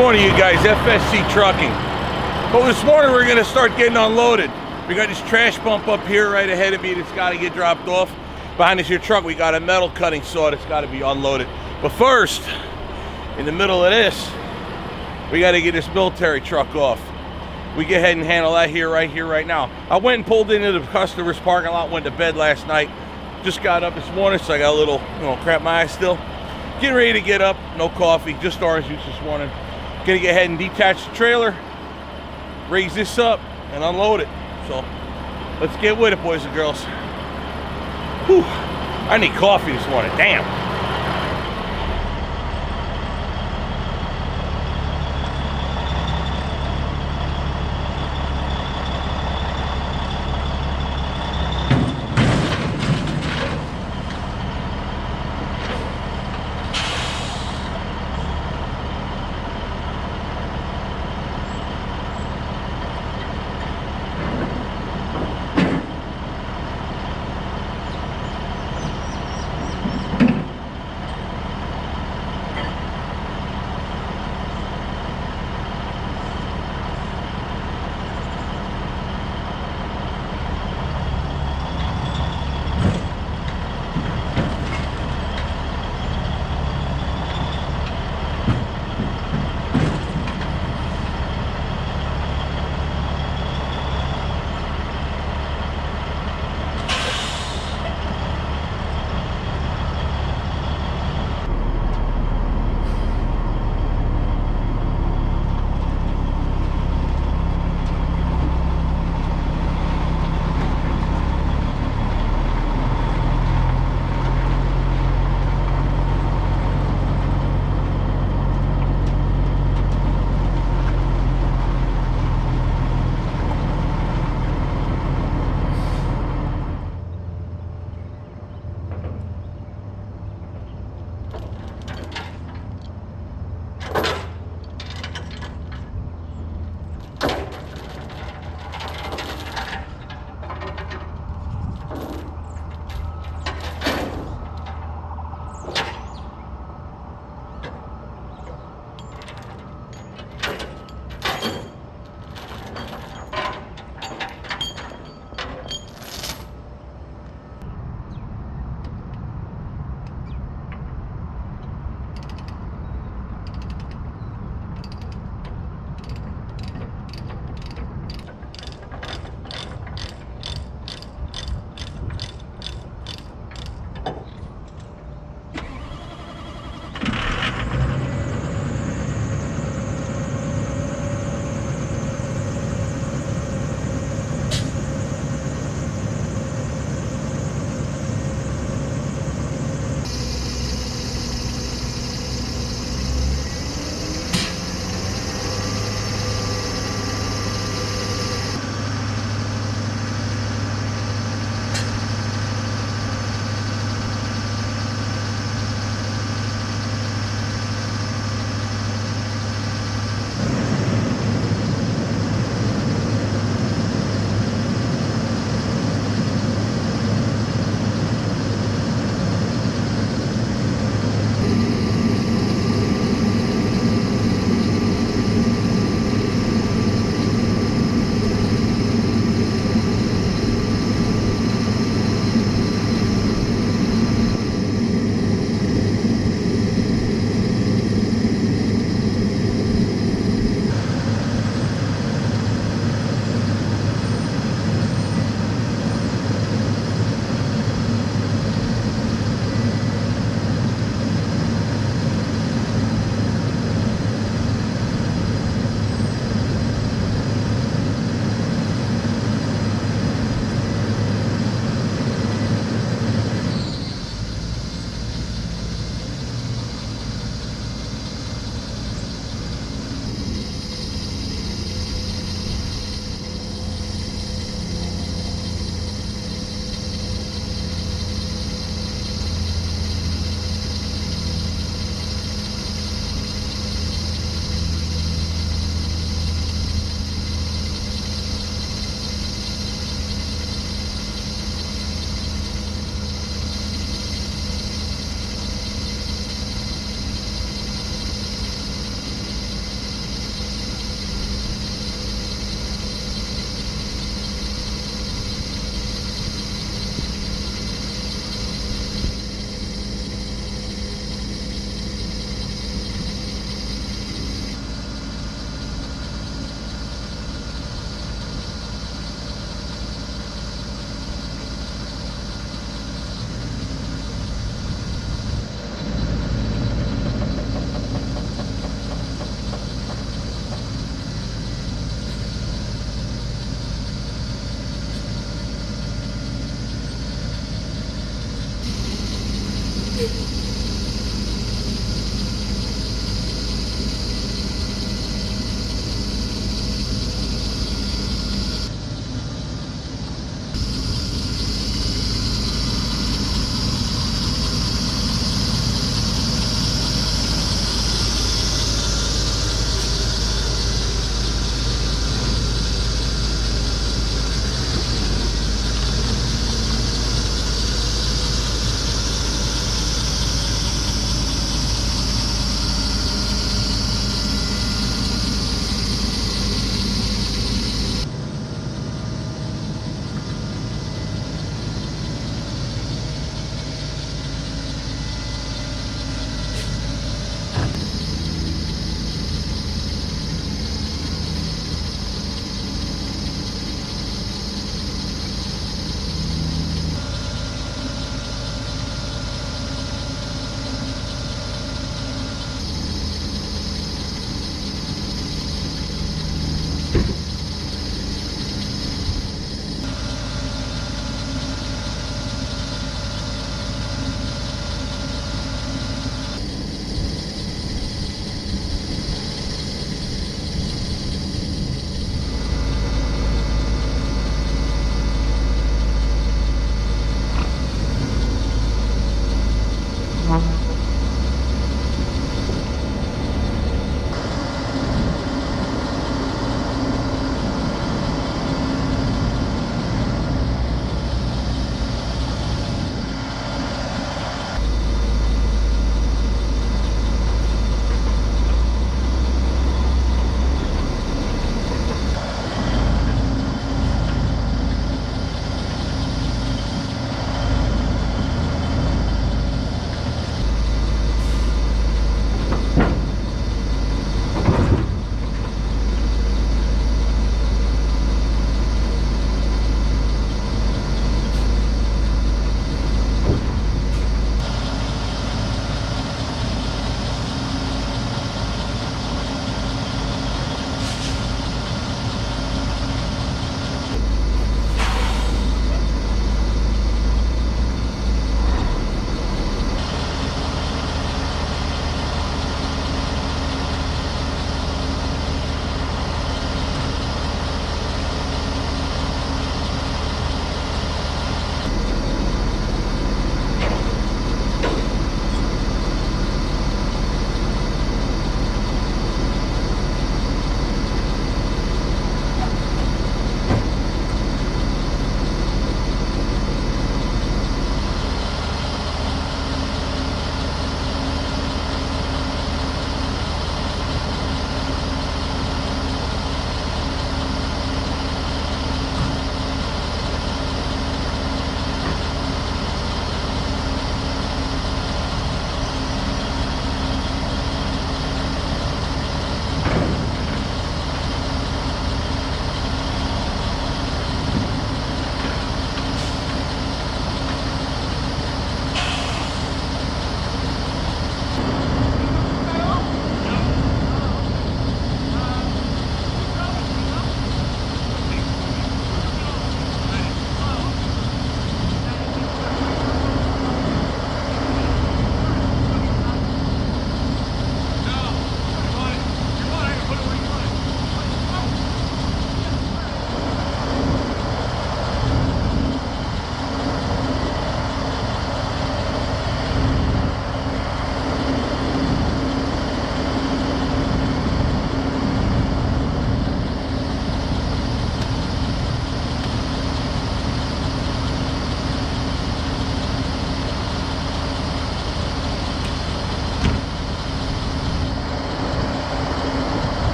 morning, you guys. FSC Trucking. Well, this morning we're going to start getting unloaded. We got this trash bump up here right ahead of me that's got to get dropped off. Behind us here truck, we got a metal cutting saw that's got to be unloaded. But first, in the middle of this, we got to get this military truck off. We get ahead and handle that here, right here, right now. I went and pulled into the customer's parking lot, went to bed last night. Just got up this morning, so I got a little, you know, crap my eyes still. Getting ready to get up, no coffee, just orange juice this morning. Gonna get ahead and detach the trailer, raise this up, and unload it. So let's get with it, boys and girls. Whew. I need coffee this morning, damn.